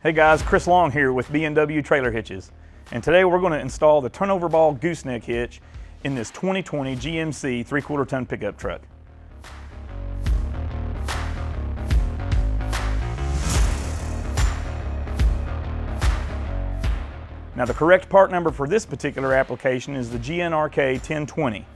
Hey guys, Chris Long here with B&W Trailer Hitches. And today we're going to install the turnover ball gooseneck hitch in this 2020 GMC 3 quarter ton pickup truck. Now the correct part number for this particular application is the GNRK 1020.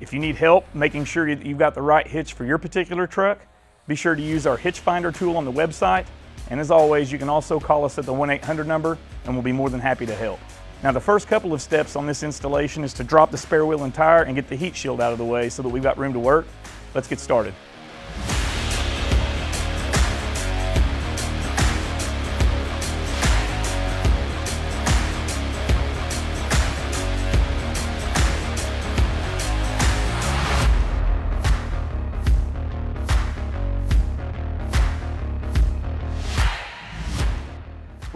If you need help making sure you've got the right hitch for your particular truck, be sure to use our hitch finder tool on the website and as always, you can also call us at the 1-800 number and we'll be more than happy to help. Now the first couple of steps on this installation is to drop the spare wheel and tire and get the heat shield out of the way so that we've got room to work. Let's get started.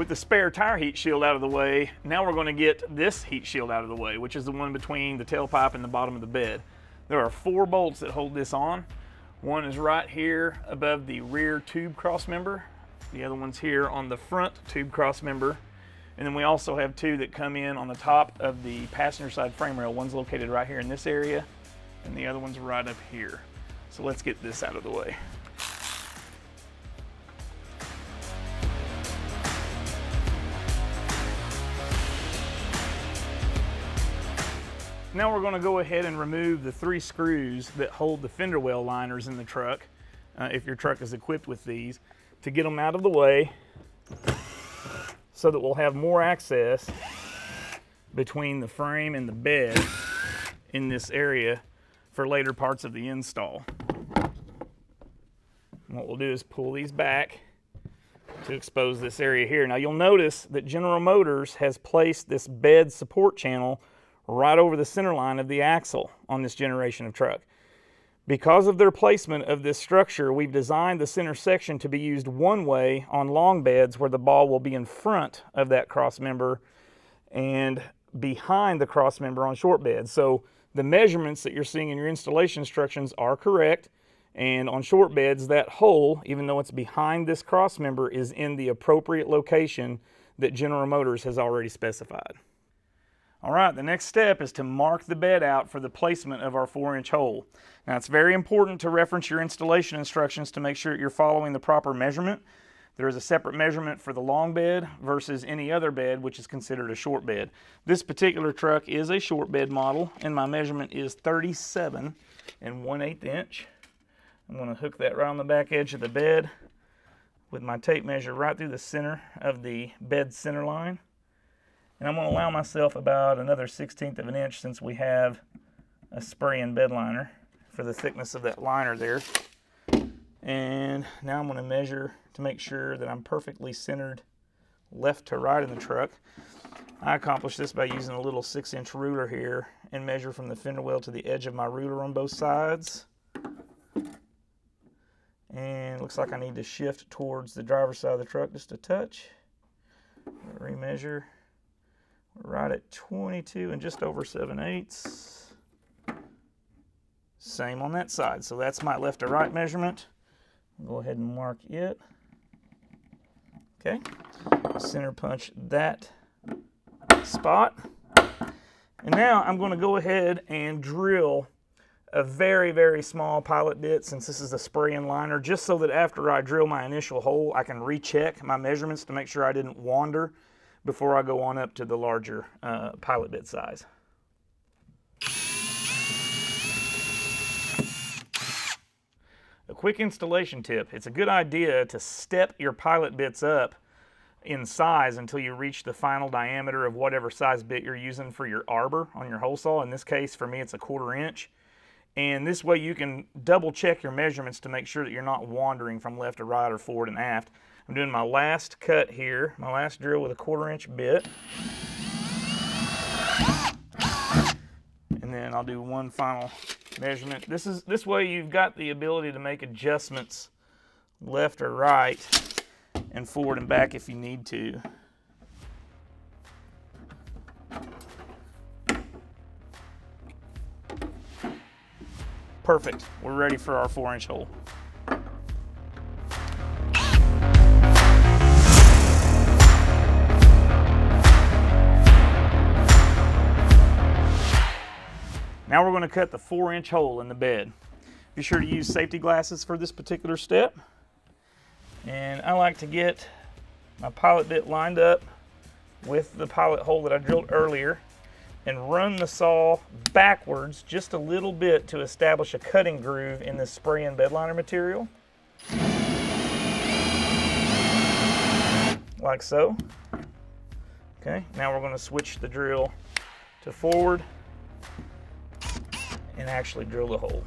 With the spare tire heat shield out of the way, now we're going to get this heat shield out of the way, which is the one between the tailpipe and the bottom of the bed. There are four bolts that hold this on. One is right here above the rear tube cross member. The other one's here on the front tube cross member. And then we also have two that come in on the top of the passenger side frame rail. One's located right here in this area, and the other one's right up here. So let's get this out of the way. Now we're going to go ahead and remove the three screws that hold the fender well liners in the truck, uh, if your truck is equipped with these, to get them out of the way so that we'll have more access between the frame and the bed in this area for later parts of the install. And what we'll do is pull these back to expose this area here. Now you'll notice that General Motors has placed this bed support channel right over the center line of the axle on this generation of truck. Because of their placement of this structure, we've designed the center section to be used one way on long beds where the ball will be in front of that cross member and behind the cross member on short beds. So the measurements that you're seeing in your installation instructions are correct. And on short beds, that hole, even though it's behind this cross member, is in the appropriate location that General Motors has already specified. All right, the next step is to mark the bed out for the placement of our four inch hole. Now it's very important to reference your installation instructions to make sure you're following the proper measurement. There is a separate measurement for the long bed versus any other bed which is considered a short bed. This particular truck is a short bed model and my measurement is 37 and 1 8 inch. I'm going to hook that right on the back edge of the bed with my tape measure right through the center of the bed center line. And I'm going to allow myself about another 16th of an inch since we have a spray-in bed liner for the thickness of that liner there. And now I'm going to measure to make sure that I'm perfectly centered left to right in the truck. I accomplish this by using a little six inch ruler here and measure from the fender well to the edge of my ruler on both sides. And looks like I need to shift towards the driver's side of the truck just a touch. Remeasure right at 22 and just over 7 eighths. Same on that side. So that's my left to right measurement. Go ahead and mark it. Okay. Center punch that spot. And now I'm going to go ahead and drill a very, very small pilot bit since this is a spray-in liner, just so that after I drill my initial hole, I can recheck my measurements to make sure I didn't wander before I go on up to the larger uh, pilot bit size. A quick installation tip. It's a good idea to step your pilot bits up in size until you reach the final diameter of whatever size bit you're using for your arbor on your hole saw. In this case, for me, it's a quarter inch. And this way you can double check your measurements to make sure that you're not wandering from left to right or forward and aft. I'm doing my last cut here, my last drill with a quarter inch bit. And then I'll do one final measurement. This is this way you've got the ability to make adjustments left or right and forward and back if you need to. Perfect. We're ready for our four inch hole. Now we're going to cut the four inch hole in the bed. Be sure to use safety glasses for this particular step. And I like to get my pilot bit lined up with the pilot hole that I drilled earlier and run the saw backwards just a little bit to establish a cutting groove in this spray and bedliner material. Like so. Okay, now we're going to switch the drill to forward and actually drill the hole.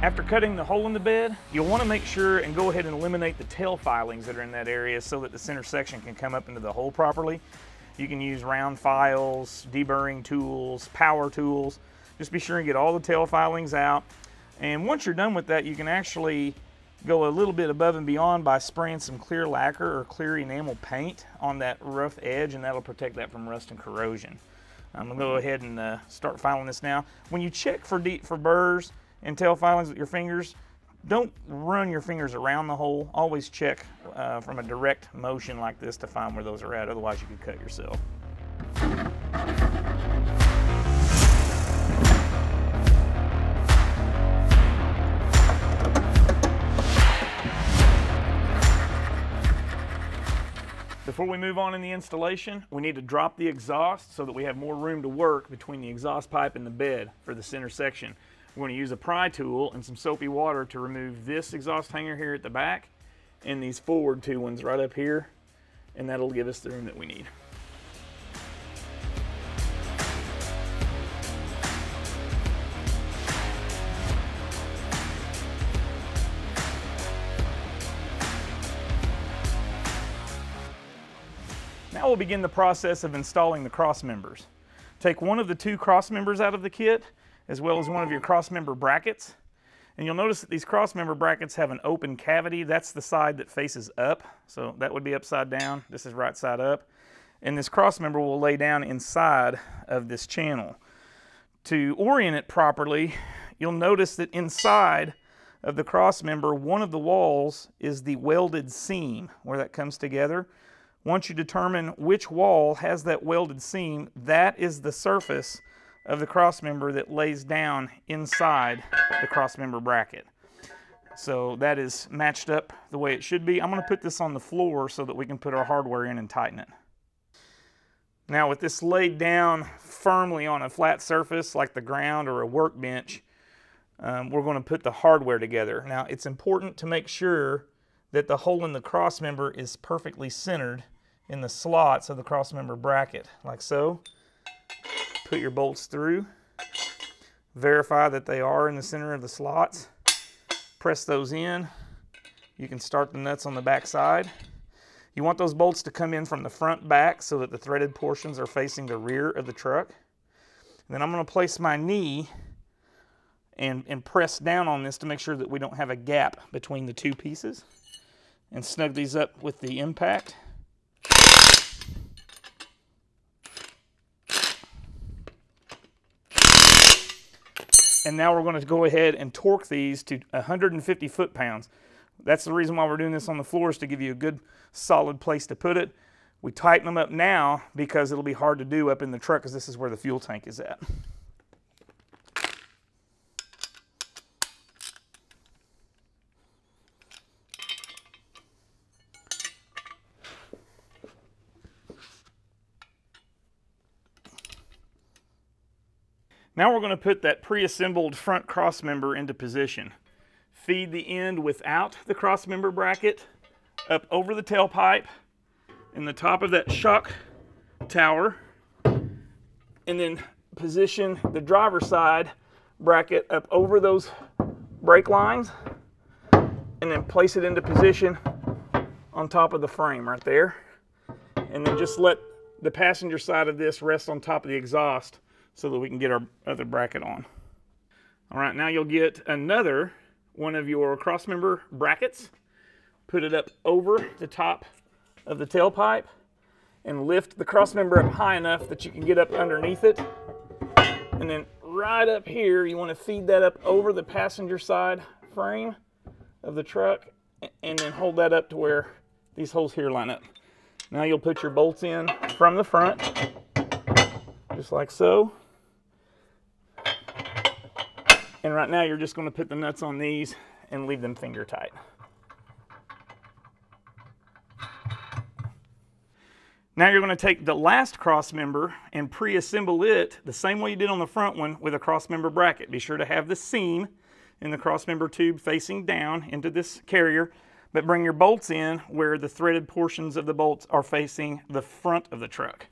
After cutting the hole in the bed, you'll want to make sure and go ahead and eliminate the tail filings that are in that area so that the center section can come up into the hole properly. You can use round files, deburring tools, power tools. Just be sure and get all the tail filings out. And once you're done with that, you can actually go a little bit above and beyond by spraying some clear lacquer or clear enamel paint on that rough edge and that'll protect that from rust and corrosion. I'm gonna go ahead and uh, start filing this now. When you check for deep for burrs, and tail filings with your fingers, don't run your fingers around the hole. Always check uh, from a direct motion like this to find where those are at, otherwise you could cut yourself. Before we move on in the installation, we need to drop the exhaust so that we have more room to work between the exhaust pipe and the bed for the center section. We're going to use a pry tool and some soapy water to remove this exhaust hanger here at the back and these forward two ones right up here and that'll give us the room that we need. We'll begin the process of installing the cross members. Take one of the two cross members out of the kit as well as one of your cross-member brackets. And you'll notice that these cross-member brackets have an open cavity. That's the side that faces up. So that would be upside down. This is right side up. And this cross-member will lay down inside of this channel. To orient it properly, you'll notice that inside of the cross member, one of the walls is the welded seam where that comes together. Once you determine which wall has that welded seam, that is the surface of the cross member that lays down inside the cross member bracket. So that is matched up the way it should be. I'm going to put this on the floor so that we can put our hardware in and tighten it. Now with this laid down firmly on a flat surface like the ground or a workbench, um, we're going to put the hardware together. Now it's important to make sure that the hole in the cross member is perfectly centered in the slots of the cross member bracket, like so put your bolts through, verify that they are in the center of the slots, press those in. You can start the nuts on the back side. You want those bolts to come in from the front back so that the threaded portions are facing the rear of the truck. And then I'm going to place my knee and, and press down on this to make sure that we don't have a gap between the two pieces and snug these up with the impact. And now we're going to go ahead and torque these to 150 foot-pounds. That's the reason why we're doing this on the floor is to give you a good solid place to put it. We tighten them up now because it'll be hard to do up in the truck because this is where the fuel tank is at. Now we're going to put that pre-assembled front cross member into position. Feed the end without the cross member bracket up over the tailpipe in the top of that shock tower and then position the driver side bracket up over those brake lines and then place it into position on top of the frame right there and then just let the passenger side of this rest on top of the exhaust so that we can get our other bracket on. All right, now you'll get another one of your crossmember brackets, put it up over the top of the tailpipe, and lift the crossmember up high enough that you can get up underneath it, and then right up here, you want to feed that up over the passenger side frame of the truck and then hold that up to where these holes here line up. Now you'll put your bolts in from the front, just like so. And right now you're just going to put the nuts on these and leave them finger tight. Now you're going to take the last cross member and pre-assemble it the same way you did on the front one with a cross member bracket. Be sure to have the seam in the cross member tube facing down into this carrier, but bring your bolts in where the threaded portions of the bolts are facing the front of the truck.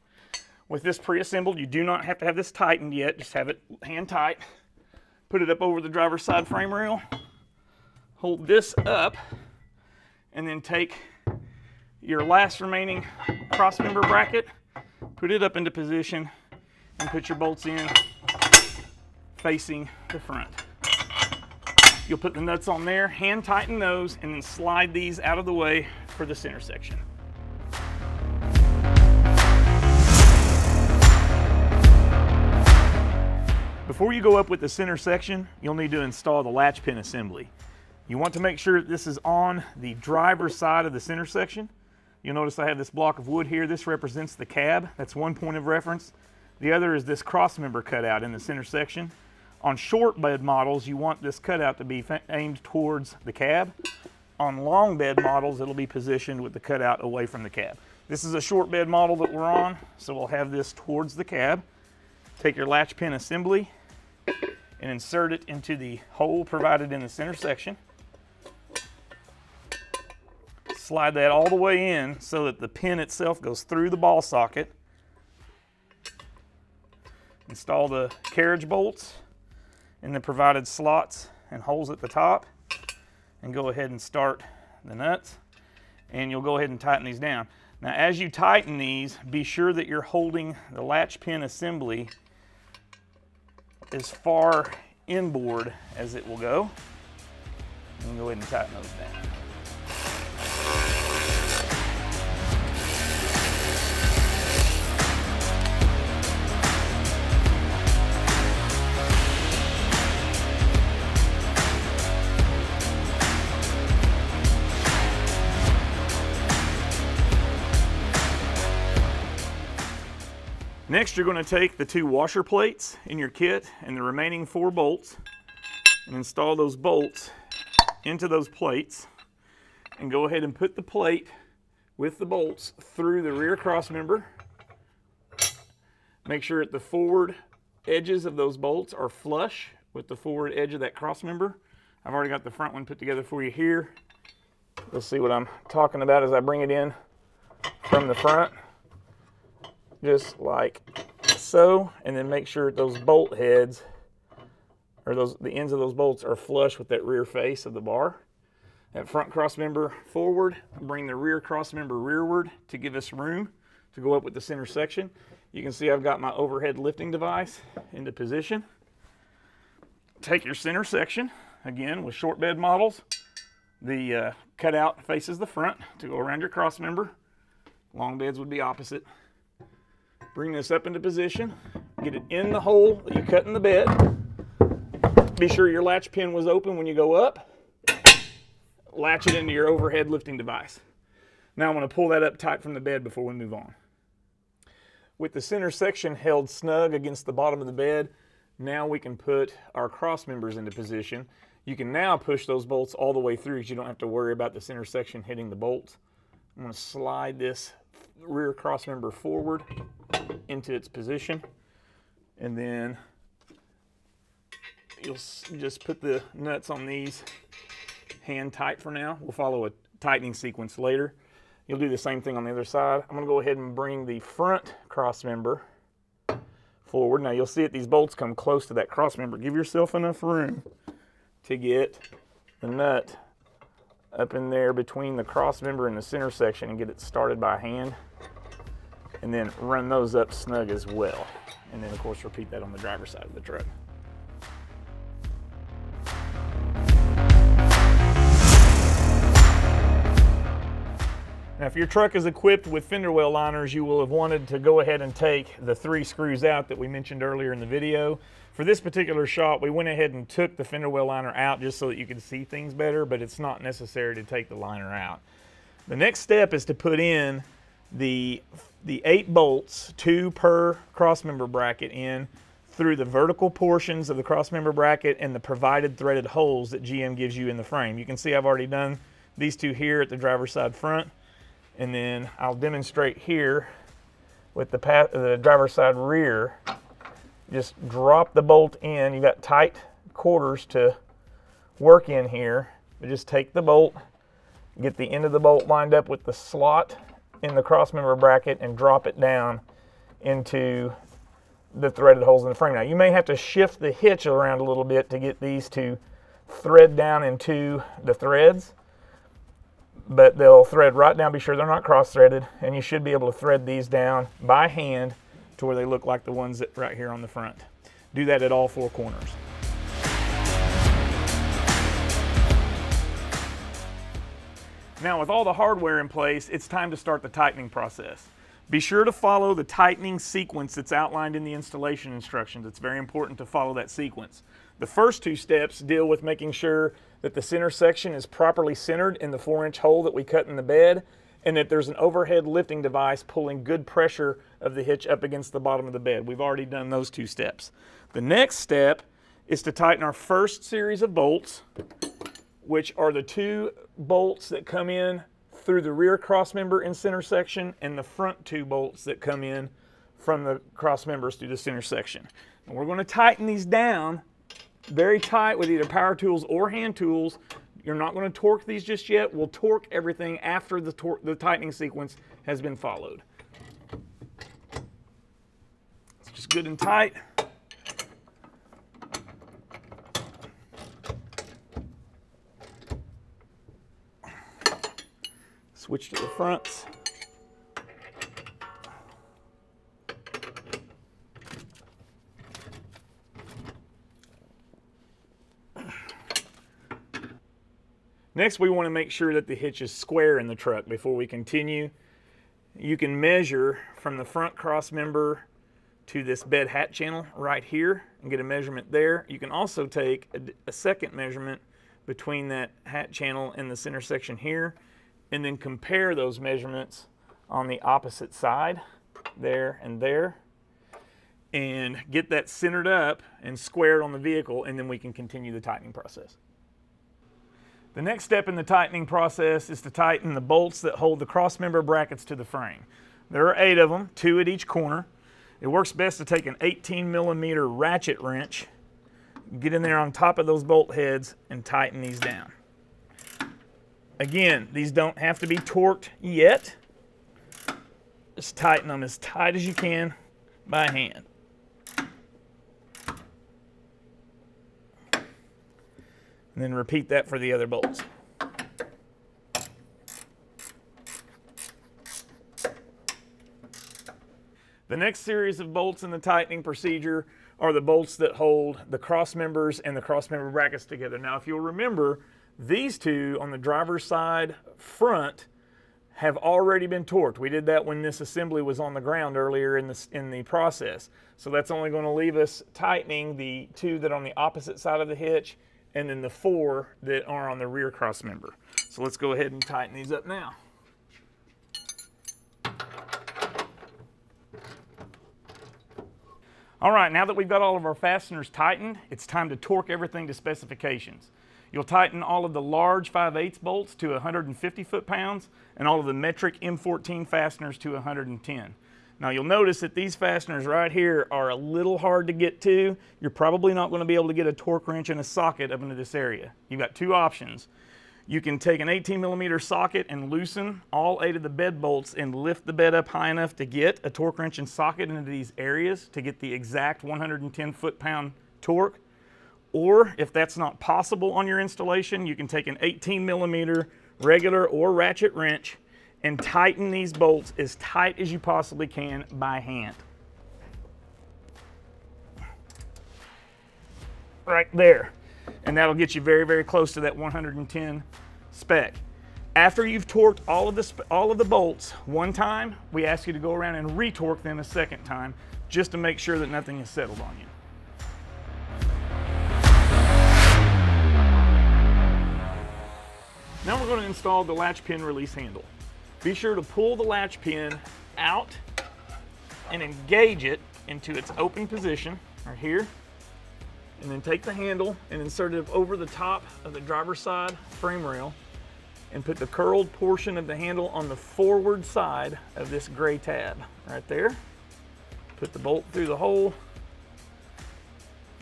With this pre-assembled, you do not have to have this tightened yet, just have it hand tight. Put it up over the driver's side frame rail, hold this up, and then take your last remaining cross member bracket, put it up into position, and put your bolts in facing the front. You'll put the nuts on there, hand tighten those, and then slide these out of the way for the center Before you go up with the center section, you'll need to install the latch pin assembly. You want to make sure this is on the driver's side of the center section. You'll notice I have this block of wood here. This represents the cab. That's one point of reference. The other is this crossmember cutout in the center section. On short bed models, you want this cutout to be aimed towards the cab. On long bed models, it'll be positioned with the cutout away from the cab. This is a short bed model that we're on, so we'll have this towards the cab. Take your latch pin assembly and insert it into the hole provided in the center section slide that all the way in so that the pin itself goes through the ball socket. Install the carriage bolts in the provided slots and holes at the top and go ahead and start the nuts and you'll go ahead and tighten these down. Now as you tighten these, be sure that you're holding the latch pin assembly as far inboard as it will go. And go ahead and tighten those down. Next, you're going to take the two washer plates in your kit and the remaining four bolts and install those bolts into those plates and go ahead and put the plate with the bolts through the rear cross member. Make sure that the forward edges of those bolts are flush with the forward edge of that cross member. I've already got the front one put together for you here. You'll see what I'm talking about as I bring it in from the front just like so, and then make sure those bolt heads or those the ends of those bolts are flush with that rear face of the bar. That front cross member forward, bring the rear cross member rearward to give us room to go up with the center section. You can see I've got my overhead lifting device into position. Take your center section, again with short bed models. The uh, cutout faces the front to go around your cross member. Long beds would be opposite. Bring this up into position, get it in the hole that you cut in the bed. Be sure your latch pin was open when you go up. Latch it into your overhead lifting device. Now I'm going to pull that up tight from the bed before we move on. With the center section held snug against the bottom of the bed, now we can put our cross members into position. You can now push those bolts all the way through because you don't have to worry about the center section hitting the bolts. I'm going to slide this rear cross member forward into its position and then you'll just put the nuts on these hand tight for now. We'll follow a tightening sequence later. You'll do the same thing on the other side. I'm gonna go ahead and bring the front cross member forward. Now you'll see that these bolts come close to that cross member. Give yourself enough room to get the nut up in there between the cross member and the center section and get it started by hand and then run those up snug as well. And then of course repeat that on the driver's side of the truck. Now, if your truck is equipped with fender well liners, you will have wanted to go ahead and take the three screws out that we mentioned earlier in the video. For this particular shot, we went ahead and took the fender well liner out just so that you could see things better, but it's not necessary to take the liner out. The next step is to put in the, the eight bolts, two per crossmember bracket in through the vertical portions of the crossmember bracket and the provided threaded holes that GM gives you in the frame. You can see I've already done these two here at the driver's side front, and then I'll demonstrate here with the, path, the driver's side rear. Just drop the bolt in. You've got tight quarters to work in here. But just take the bolt, get the end of the bolt lined up with the slot in the crossmember bracket and drop it down into the threaded holes in the frame. Now you may have to shift the hitch around a little bit to get these to thread down into the threads, but they'll thread right down. Be sure they're not cross threaded and you should be able to thread these down by hand to where they look like the ones that right here on the front. Do that at all four corners. Now with all the hardware in place, it's time to start the tightening process. Be sure to follow the tightening sequence that's outlined in the installation instructions. It's very important to follow that sequence. The first two steps deal with making sure that the center section is properly centered in the four inch hole that we cut in the bed and that there's an overhead lifting device pulling good pressure of the hitch up against the bottom of the bed. We've already done those two steps. The next step is to tighten our first series of bolts, which are the two bolts that come in through the rear cross member and center section and the front two bolts that come in from the cross members through the center section. And we're going to tighten these down very tight with either power tools or hand tools. You're not going to torque these just yet. We'll torque everything after the, the tightening sequence has been followed. It's just good and tight. Switch to the fronts. Next, we want to make sure that the hitch is square in the truck before we continue. You can measure from the front cross member to this bed hat channel right here and get a measurement there. You can also take a, a second measurement between that hat channel and the center section here and then compare those measurements on the opposite side, there and there, and get that centered up and squared on the vehicle, and then we can continue the tightening process. The next step in the tightening process is to tighten the bolts that hold the crossmember brackets to the frame. There are eight of them, two at each corner. It works best to take an 18 millimeter ratchet wrench, get in there on top of those bolt heads, and tighten these down. Again, these don't have to be torqued yet. Just tighten them as tight as you can by hand. And then repeat that for the other bolts. The next series of bolts in the tightening procedure are the bolts that hold the cross members and the cross member brackets together. Now, if you'll remember, these two on the driver's side front have already been torqued. We did that when this assembly was on the ground earlier in the, in the process. So that's only going to leave us tightening the two that are on the opposite side of the hitch and then the four that are on the rear cross member. So let's go ahead and tighten these up now. All right, now that we've got all of our fasteners tightened, it's time to torque everything to specifications. You'll tighten all of the large 5 8 bolts to 150 foot-pounds and all of the metric M14 fasteners to 110. Now you'll notice that these fasteners right here are a little hard to get to. You're probably not going to be able to get a torque wrench and a socket up into this area. You've got two options. You can take an 18 millimeter socket and loosen all eight of the bed bolts and lift the bed up high enough to get a torque wrench and socket into these areas to get the exact 110 foot-pound torque. Or if that's not possible on your installation, you can take an 18 millimeter regular or ratchet wrench and tighten these bolts as tight as you possibly can by hand. Right there. And that'll get you very, very close to that 110 spec. After you've torqued all of, the, all of the bolts one time, we ask you to go around and retorque them a second time just to make sure that nothing is settled on you. Now we're going to install the latch pin release handle. Be sure to pull the latch pin out and engage it into its open position right here. And then take the handle and insert it over the top of the driver's side frame rail and put the curled portion of the handle on the forward side of this gray tab right there. Put the bolt through the hole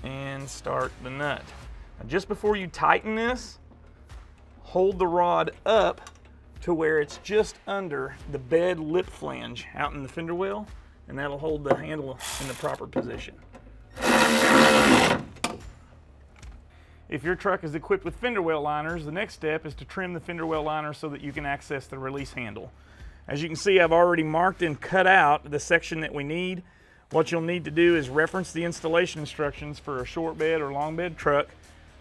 and start the nut. Now just before you tighten this, hold the rod up to where it's just under the bed lip flange out in the fender well, and that'll hold the handle in the proper position. If your truck is equipped with fender well liners, the next step is to trim the fender well liner so that you can access the release handle. As you can see, I've already marked and cut out the section that we need. What you'll need to do is reference the installation instructions for a short bed or long bed truck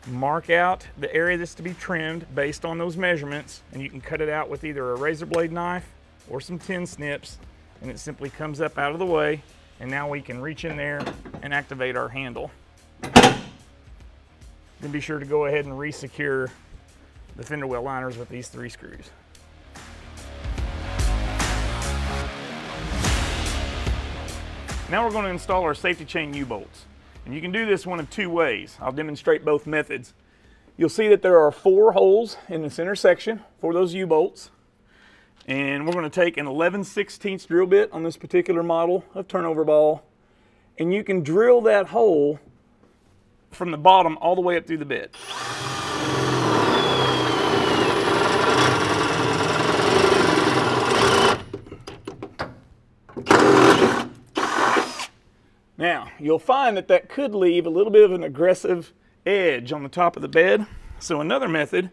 mark out the area that's to be trimmed based on those measurements and you can cut it out with either a razor blade knife or some tin snips and it simply comes up out of the way and now we can reach in there and activate our handle. Then be sure to go ahead and re-secure the fender well liners with these three screws. Now we're going to install our safety chain U-bolts. And you can do this one of two ways. I'll demonstrate both methods. You'll see that there are four holes in the center section for those U-bolts. And we're going to take an 11 16 drill bit on this particular model of turnover ball. And you can drill that hole from the bottom all the way up through the bed. Now, you'll find that that could leave a little bit of an aggressive edge on the top of the bed. So another method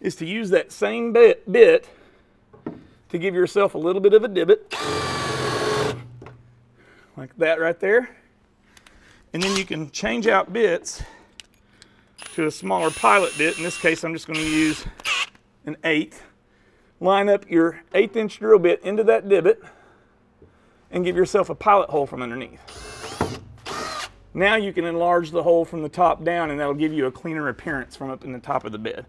is to use that same bit, bit to give yourself a little bit of a divot, like that right there. And then you can change out bits to a smaller pilot bit. In this case, I'm just going to use an eighth. Line up your eighth inch drill bit into that divot and give yourself a pilot hole from underneath. Now you can enlarge the hole from the top down and that'll give you a cleaner appearance from up in the top of the bed.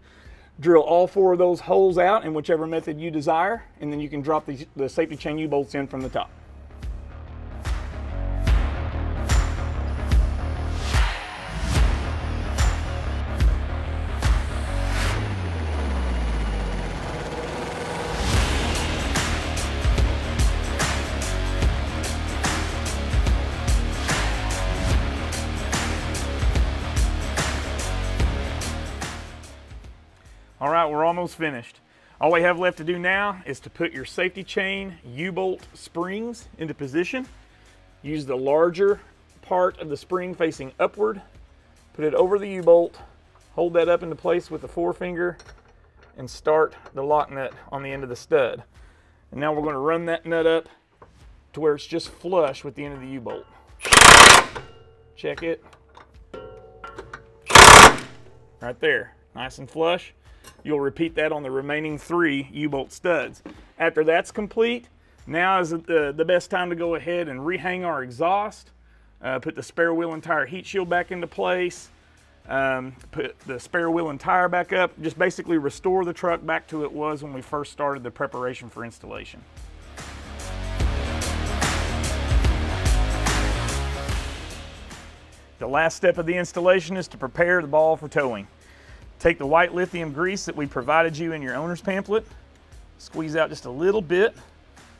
Drill all four of those holes out in whichever method you desire and then you can drop the, the safety chain U-bolts in from the top. Finished. All we have left to do now is to put your safety chain U-bolt springs into position. Use the larger part of the spring facing upward, put it over the U-bolt, hold that up into place with the forefinger, and start the lock nut on the end of the stud. And now we're going to run that nut up to where it's just flush with the end of the U-bolt. Check it. Right there, nice and flush. You'll repeat that on the remaining three U-bolt studs. After that's complete, now is the, the best time to go ahead and rehang our exhaust, uh, put the spare wheel and tire heat shield back into place, um, put the spare wheel and tire back up, just basically restore the truck back to it was when we first started the preparation for installation. The last step of the installation is to prepare the ball for towing. Take the white lithium grease that we provided you in your owner's pamphlet, squeeze out just a little bit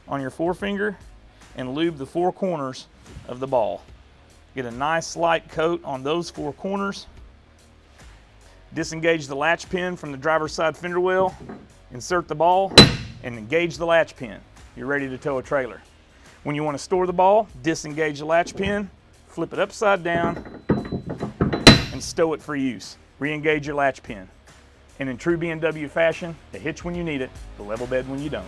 on your forefinger, and lube the four corners of the ball. Get a nice light coat on those four corners. Disengage the latch pin from the driver's side fender well, insert the ball, and engage the latch pin. You're ready to tow a trailer. When you want to store the ball, disengage the latch pin, flip it upside down, and stow it for use re-engage your latch pin. And in true B&W fashion, the hitch when you need it, the level bed when you don't.